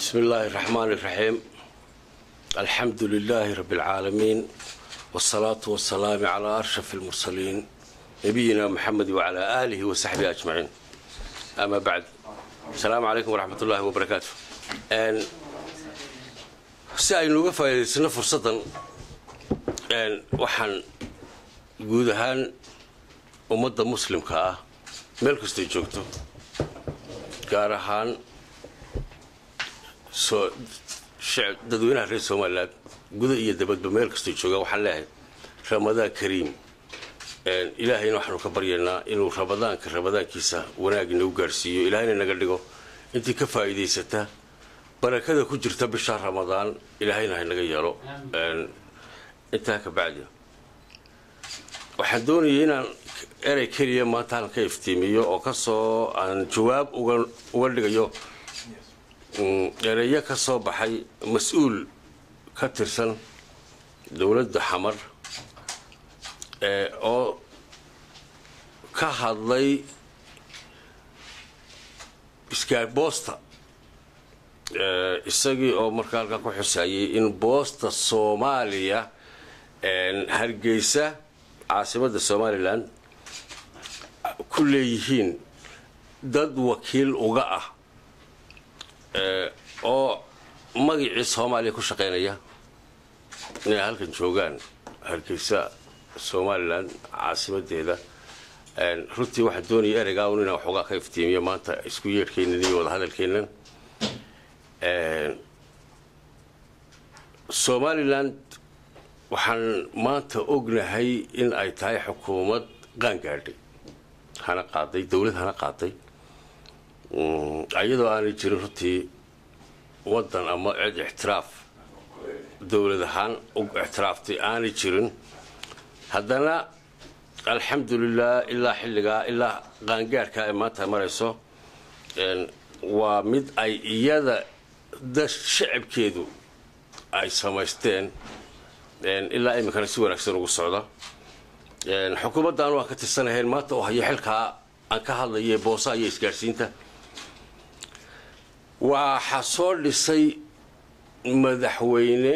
bismi illaahi raxmaan iraxiim alxamdu lilaahi rabi alcaalamiin wsalaatu wasalaamu calaa arshaf almursaliin nabiyina muxamed wacalaa aalihi wa saxbihi ajmaciin amaa bacd asalaamu calaykum waraxmat ullaahi wabarakaatu si aynu uga faa'iidaysano fursaddan waxaan guud ahaan ummadda muslimka ah meel kastay joogto gaar ahaan dadweynaha reer somalilan guda iyo dabadba meel kastay joogaan waxaan leeyahay ramadaan kariim ilaahayna waxaanu ka baryaynaa inuu ramadaanka ramadaankiisa wanaag inagu gaadhsiiyo ilaahayna naga dhigo. Intii ka faa'iidaysata barakada ku jirta bisha ramadaan ilaahayna haynaga yeelo. Intaa ka bacdi. Waxaan doonayay inaan erey keliya maanta halkan ka iftiimiyo oo ka soo aan jawaab uga dhigayo ereyo ka soo baxay mas'uul ka tirsan dowladda xamar oo ka hadlay boosta isagii oo markaa halkaa ku xusaayay in boosta soomaaliya hargeysa caasimadda somalilan ku leeyihiin dad wakiil uga ah oo magacii soomaaliya ku shaqaynaya. Inay halkan joogaan hargeysa somalilan caasimadeeda. Runtii waxaan doonaya ereygaa un inaan waxoogaa ka iftiimiyo maanta isku yeedhkeennan iyo wadahadalkeennan somalilan waxaan maanta ognahay in ay tahay xukuumad qaangaadhay hana qaaday dowlad hana qaaday iyadoo aanay jirin runtii waddan ama cid ixtiraaf dowlad ahaan ixtiraaftay aanay jirin haddana alxamdulilah ilaa xilligaa ilaa qaangaadhka ay maanta marayso waa mid ay iyada da shacabkeedu ay samaysteen ilaa iminkana si wanaagsan ugu socda xukuumadda anu aan ka tirsanahayn maanta oo hayo xilkaa aan ka hadlaya boosaha iyo isgaadhsiinta waxaa soo dhisay madaxweyne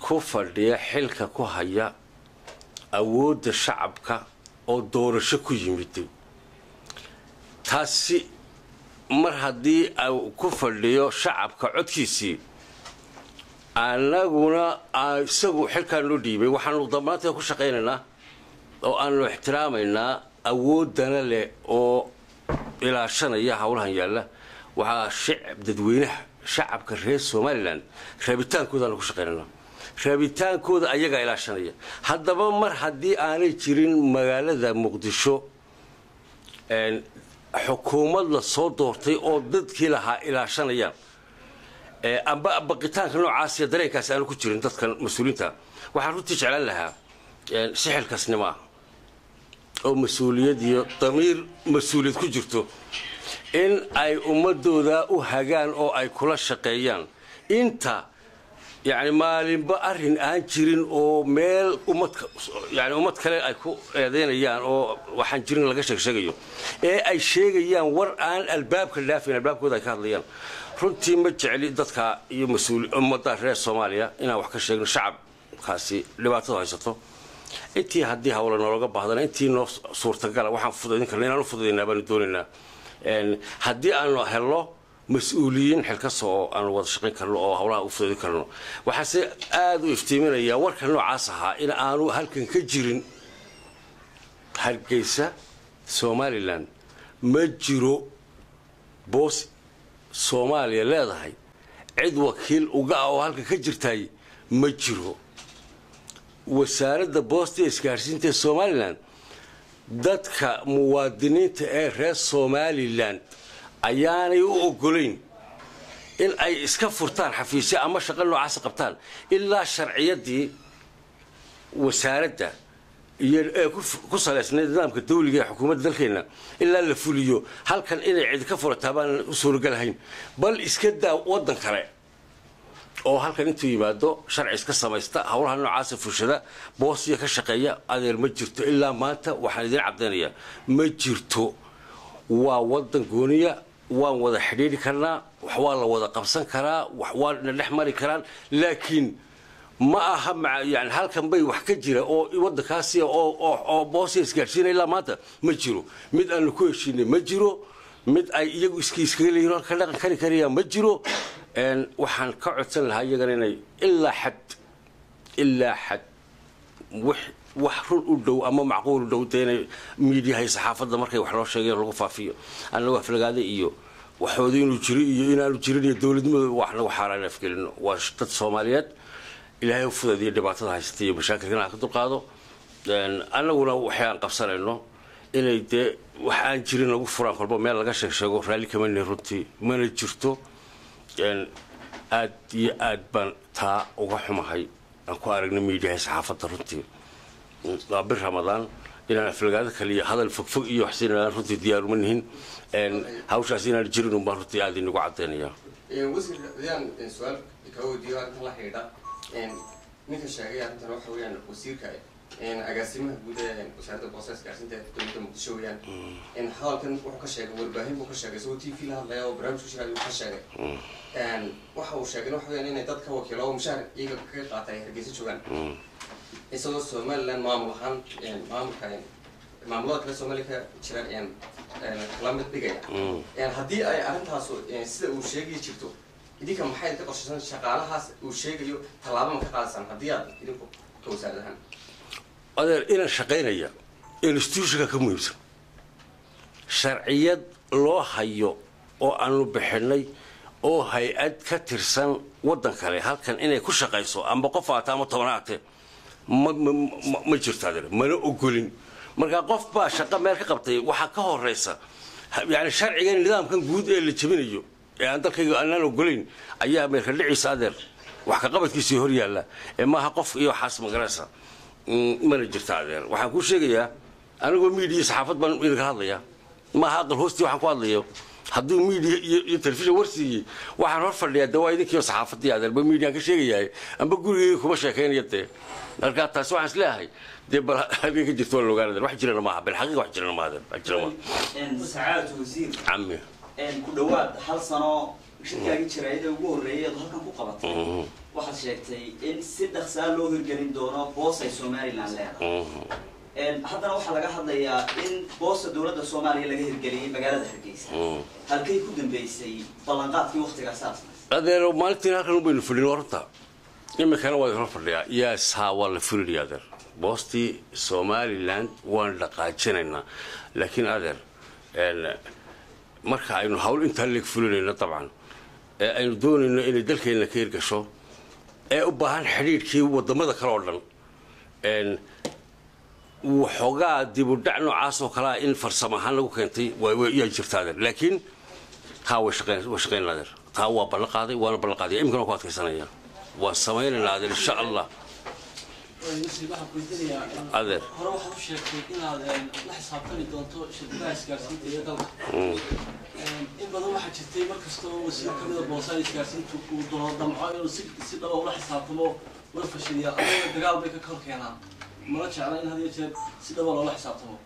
ku fadhiya xilka ku haya awoodda shacabka oo doorasho ku yimiday taasi mar haddii ku fadhiyo shacabka codkiisii annaguna isagu xilkaa noo dhiibay. Waxaanu damaanteeda ku shaqaynaynaa oo aanu ixtiraamaynaa awooddana leh oo ilaashanaya howlahan yaalla waxaa dadweynaha shacabka reer somalilan raabitaankoodaanu ku shaqaynaynaa raabitaankooda ayagaa ilaashanaya. Haddaba mar haddii aanay jirin magaalada muqdisho xukuumad la soo doortay oo dadkii lahaa ilaashanayaan amba baqitaanka noocaasiyo dareenkaasi aanu ku jirin dadkan mas'uuliinta waxaan runtii jeclaan lahaa sixilkaasnimo ah oo mas'uuliyad iyo damiir mas'uuliyad ku jirto in ay ummadooda u hagaan oo ay kula shaqeeyaan. Inta yani maalinba arrin aan jirin oo meel ummad ummad kale ay ku eedaynayaan oo waxaan jirin laga sheegsheegayo ee ay sheegayaan war aan albaabka dhaafayn albaabkooda ay ka hadlayaan. Runtii ma jecli dadka iyo ummadda reer soomaaliya inaan wax ka sheegno shacabkaasi dhibaatada haysato. Intii haddii hawla noologa baahdana intii noo suurtagala waxaan fudaydin karna inaan u fudaydinaa baanu doonaynaa haddii aanu helno mas'uuliyiin xilkasta oo aanu wada shaqayn karno oo hawlaha u fudaydin karno. Waxaase aada u iftiiminayaa warka noocaas ahaa in aanu halkan ka jirin hargeysa somalilan. Ma jiro boos soomaaliya leedahay. Cid wakiil uga ah oo halkan ka jirtay ma jiro. Wasaaradda boosta isgaarsiinta ee somalilan dadka muwaadiniinta ee reer somalilan ayaanay u ogolayn in ay iska furtaan xafiisyo ama shaqo noocaasa qabtaan ilaa sharciyadii wasaaradda iyo ee ku salaysnayd nidaamka dawliga ee xukuumadda dalkeenna ilaa la fuliyo halkan inay cidi ka furataa baanan u suuragalahayn. Bal iska daa waddan kale oo halkan intuu yimaado sharci iska samaysta howlaha noocaasa fushada boosiya ka shaqeeya adeer ma jirto ilaa maanta waxaan idiin cadaynayaa ma jirto. Waa wadan gooniya waan wada xidhiidhi karnaa wax waa la wada qabsan karaa wax waa na dhex mari karaan laakiin ma aha yani halkan bay wax ka jira oo waddankaasi oo boosia isgaadhsiina ilaa maanta ma jiro. Mid aanu ku heshiinay ma jiro mid ay iyagu isk iskaga leeyihiin ka dhaqan kari karayaan ma jiro waxaan ka codsan lahaa iyagana inay ilaa xad ilaa xad wax run u dhow ama macquul u dhow dee inay miidiyaha iyo saxaafadda markay wax loo sheegayo lagu faafiyo. Annagu aflagaada iyo waxooda inuu jiro iyo inaanu jirin iyo dowladnimadu wax nagu xaaraan afgelino. Waa dad soomaaliyeed ilaahay fudeed iyo dhibaatada haysata iyo mashaakilkan aan ka dulqaado. Annaguna waxay aan qabsanayno inay dee wax aan jirin lagu furaan kolba meel laga sheeg raalli kama runtii mana jirto aad iyo aad baan taa uga xumahay. Aan ku aragna miidiyaha saxaafadda runtii. Waa bir ramadaan inaan aflagaado kale iyo hadal fogfog iyo waxsiinaan runtii diyaaruma nihin. Hawshaas inaan jirin un baan runtii aad inagu caddaynaya wasiir adiyaan su'aal kaa weydiiyo arrintan la xidhiidha ninka sheegay arrintan waxa weeyaan wasiirka agaasimaha guud ee wasaaradda boosaas gaarsiinta dowladda muqdisho weeyaan hadalkan wuxuu ka sheegay warbaahin buu ka sheegay isagoo t v la hadlaya oo barnaamij ku jira ayuu ka sheegay waxa uu sheegay waxa weeyaan inay dad ka wakiilo oo mushaar iyaga kaga qaata ay hargeysa joogaan isagoo somaliland maamul ahaan maamulka maamulada kale soomaaliya ka jira kala mid dhigaya haddii ay arrintaas sida uu sheegi jirto idinka maxay ka qorshaysan shaqaalahaas uu sheegayo tallaabo ma ka qaadasaan haddii aad idinku ka wasaarad ahaan adeer inaan shaqaynaya institutionka ka muhiimsan. Sharciyad loo hayo oo aanu bixinay oo hay'ad ka tirsan waddan kale halkan inay ku shaqayso amba qof aata ama tobanaate ma jirto adeer mana ogolin. Markaa qof baa shaqo meel ka qabtay waxaa ka horeysa yani sharcigan nidaamkan guud ee la jebinayo ee aan dalkayga aanaan ogolayn ayaa meelka dhiciisa adeer. Wax ka qabadkiisii hor yaalla ee maaha qof iyo waxaas magaraysa mana jirta adeer. Waxaan kuu sheegayaa anigoo miidiya saxaafad baan idinka hadlaya maaha aqal hoostii waxaan ku hadlayo. Hadduu miidiya iyo telefishin warsiiyey waxaan hor fadhiyaa de waa idinkiiyo saxaafadii adeer ba miidiyaan ka sheegayahay. Amba gurigeyga kuma sheekaynaya dee. Markaa taasi waxaan is leeyahay dee bal halkay ka jirto waa la ogaan adeer wax jirana maaha bilxaqiiqa wax jirana maaha adeer wax jira maaha. Sacaadatu wasiir. Cami ku dhawaad hal sano shirkaagii jiraayada ugu horreeyay halkan ku qabatay waxaad sheegtay in si dhaqsaa loo hirgelin doono boos ay somalilan leedahay haddana waxaa laga hadlayaa in boosta dowladda soomaaliya laga hirgeliyey magaalada hargeysa halkay ku dambeysay ballanqaadkii waktigaas adeer maalintiin halkan ubaynu fadhin waa runta iminkana waa idinla fadhiyaa yaas haa waa la fulinaya adeer boostii somaliland waan dhaqaajinaynaa laakiin adeer marka aynu hawl intaa leeg fulinayno dabcan ee aynu doonayno inay dalkeenna ka hirgasho ee u baahan xidhiidhkii waddamada kale oo dhan. Waxoogaa dibudhac noocaas oo kalea in farsamo ahaan lagu keentay yaa jirta adeer laakiin haa way shaqaynaa adeer taa waa ballan qaaday waana ballan qaadaya iminkana waa ku adkaysanaya waan samaynaynaa adeer insha allah adeer. Hore waxaad u sheegtay inaad la xisaabtami doonto shirkadaha isgaarsiinta iyo dalka. In badan waxaa jirtay mar kasta oo wasiir kamida boosada isgaarsiintu uu doono damco inuu si dhaba ula xisaabtamo ula fashiliya adagana dagaal bay ka kor keenaan. Mana jecla in had iyo jeer si dhaba loola xisaabtamo?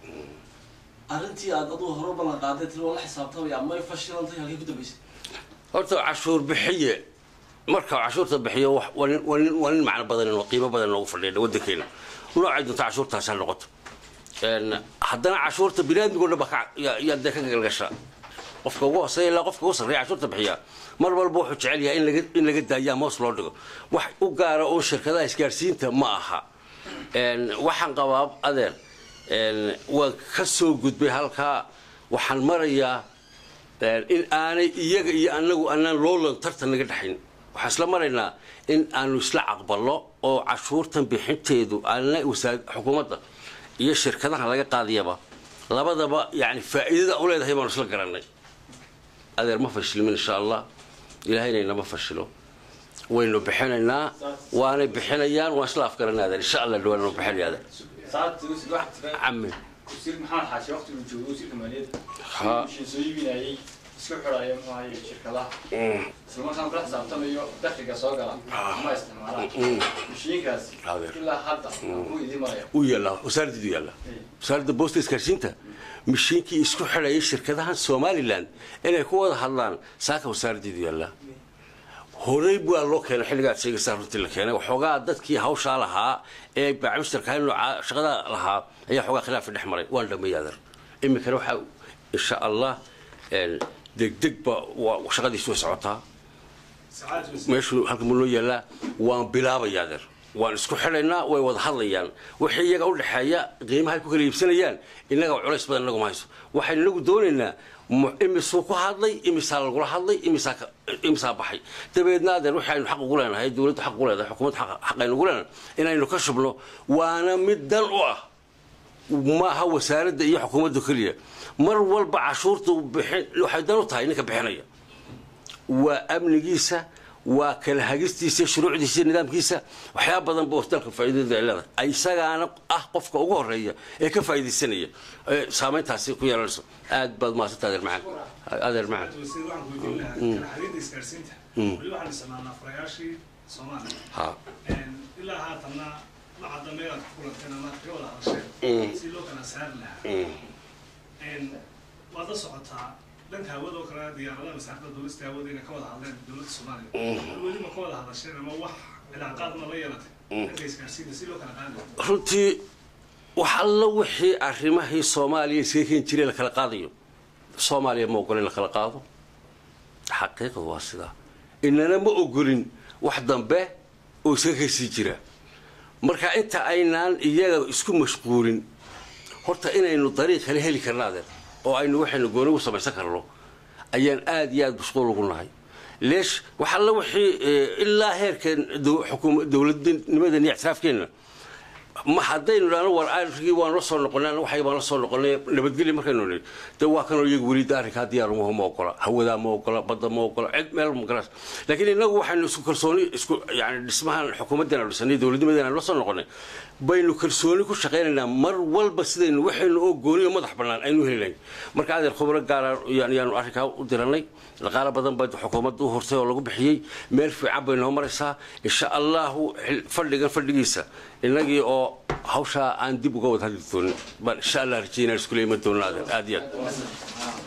Arrintii aad aduu hore ballan qaaday tiri waa la xisaabtamaya may fashilantay halkay ku dambaysay horta cashuur bixiye marka cashuurta bixiyo waa macno badan oo qiimo badan noogu fadhiya waddankeena noocay doonta cashuurtaas ha noqoto. Haddana cashuurta biniaadmigo dhan baa yaa ka galgasha. Qofka ugu hooseeya ilaa qofka ugu sarreeya cashuurta bixiya. Mar walba wuxuu jecel yahay in laga daayaa moos loo dhigo. Wax u gaara oo shirkadaha isgaarsiinta ma aha. Waxaan qabaa adeer waan ka soo gudbay halkaa. Waxaan marayaa in aanay iyaga iyo anagu anaan loolan tartan naga dhexayn waxaan isla maraynaa in aanu isla caqbalno oo cashuurtan bixinteedu xukuumadda iyo shirkadaha laga qaadiyaba labadaba yani faa'iidada u leedahay baanu isla garanay adeer ma fashilmin insha allah. Ilaahayna inama fashilo. Waynu bixinaynaa waanay bixinayaan waan isla afgaranay adeer. Insha allah dhawaannu bixinaya adeer. Cami isku xidhaya muxuu ahaye shirkadaha isla markaan kula xisaabtamayo dakhliga soo gala ma isticmaalaan mashiinkaasi Adeer. ilaa hadda wuu idin maraya u yaallaa wasaaraddeedu yaallaa wasaaradda boosta isgaarsiinta mishiinkii isku xidhayay shirkadahan somalilan inay ku wada hadlaan saaka wasaaraddeedu yaallaa horey waa loo keenay xilligaad sheegaysaa runtii la keenay waxoogaa dadkii hawshaa lahaa ee baacmistarka nooca shaqada lahaa ayaa xoogaa khilaafi dhex maray. Waan adeer iminkana waxaa insha allah degdegba waa shaqadiisu way socotaa meeshuu halka mu noo yaallaa waan bilaabaya adeer waan isku xidhaynaa way wada hadlayaan. Wixii iyaga u dhexeeya qiimahay ku kala iibsanayaan innaga culays badan inagu ma hayso. Waxaynu inagu doonaynaa imisuu ku hadlay imisaa lagula hadlay imisaa baxay. Dabeedna adeer waxaynu xaq ugu leenahay dowladdu xaq ugu leedahay xukuumaddu xaq- xaqaynu ugu leenahay inaynu ka shubno waana mid dan u ah maaha wasaaradda iyo xukuumadda keliya. Mar walba cashuurta waxay dan u tahay ninka bixinaya. Waa amnigiisa waa kala hagistiisa shuruucdiisa nidaamkiisa. Waxyaaba badan ba dalka faa'iidada ay leedahay isagaana ah qofka ugu horreeya ee ka faa'iidaysanaya. Ee saamayntaasi ku yeelanayso aad baad mahadsanta adeer macaan adeer macaan wasiir waxaan ku weydiin lahaa kala xariirda isgaarsiinta weli waxaan isticmaalnaa furayaashii soomaaliya ha ilaa haatanna ma cadda meel aad ku kulanteen ama aad kaga wada hadasheen si loo kala saari lahaa waad la socotaa dhanka hawada oo kale diyaaradaha wasaaradda duulista hawada inay ka wada hadleen dowladda soomaaliya weli ma ka wada hadasheen ama wax cilaaqaad ma la yeelatay dhanka isgaarsiinta si loo kala qaadi lahaa runtii wax alla wixii arrimahii soomaaliya iskaga keeni jiray la kala qaadayo soomaaliya ma ogolin la kala qaado xaqiiqadu waa sidaa inana ma ogolin wax dambe oo iskaga ka sii jira marka inta aynaan iyaga isku mashquulin. Horta inaynu dariiq kale heli karna adeer oo aynu waxaynu gooni u samaysan karno ayaan aad iyo aad mashquul ugu nahay. Leesh wax alla wixii eh, ilaa heerkan dow- xukuuma- dowladnimadan iyo ictiraafkeenna ma haddaynu idhaahno war arrinkii waan la soo noqonay waxay baan la soo noqonay nabadgelyo markaynu nidhi de waa kanoo iyagu weli de arrinkaa diyaar uma ma ogola hawadaa ma ogola badda ma ogola cid meel ma galas. Laakiin innagu waxaynu isku kalsooni isku yani dhismahan xukuumaddan aanu dhisanay dowladnimadan aanu la soo noqonay baynu kalsooni ku shaqaynaynaa mar walba sidaynu waxaynu oo gooni oo madax bannaan aynu helilayn marka adeer khubro gaara yaan- yaanu arrinkaa u diranay dhaqaalo badan baa xukuumadda u hortay oo lagu bixiyey. Meel fiican bay noo maraysaa insha allahu fadhigan fadhigiisa innagii oo hawshaa aan dib uga wada hadli doonin baan insha allah rajeynaa iskula iman doonaa adeer aad iyo aad